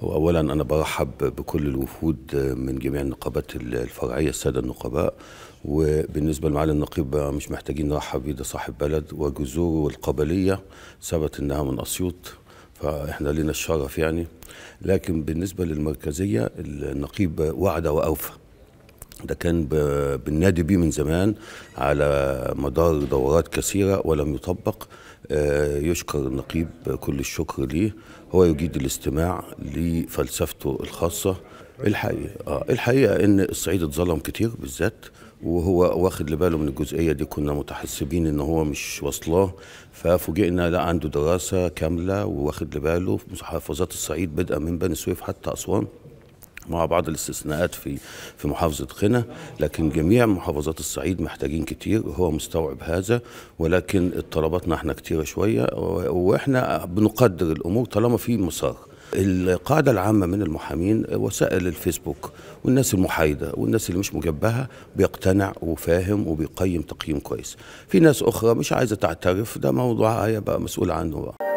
هو اولا أنا برحب بكل الوفود من جميع النقابات الفرعية السادة النقباء. وبالنسبة لمعالي النقيب مش محتاجين نرحب بيه ده صاحب بلد وجذوره القبليه ثبت إنها من أسيوط فإحنا لنا الشرف يعني. لكن بالنسبة للمركزية النقيب وعد وأوفى. ده كان ب- بالنادي بيه من زمان على مدار دورات كثيرة ولم يطبق. آه، يشكر النقيب كل الشكر ليه. هو يجيد الاستماع لفلسفته الخاصة. الحقيقة آه الحقيقة إن الصعيد اتظلم كتير بالذات وهو واخد لباله من الجزئية دي. كنا متحسبين إن هو مش واصلاه ففوجئنا لا عنده دراسة كاملة وواخد لباله. محافظات الصعيد بدءا من بني سويف حتى أسوان. مع بعض الاستثناءات في في محافظة قنا لكن جميع محافظات الصعيد محتاجين كتير هو مستوعب هذا ولكن طلباتنا إحنا كتيرة شوية وإحنا بنقدر الأمور طالما في مسار. القاعدة العامة من المحامين وسائل الفيسبوك والناس المحايدة والناس اللي مش مجبهة بيقتنع وفاهم وبيقيم تقييم كويس. في ناس أخرى مش عايزة تعترف ده موضوع هيبقى مسؤول عنه بقى.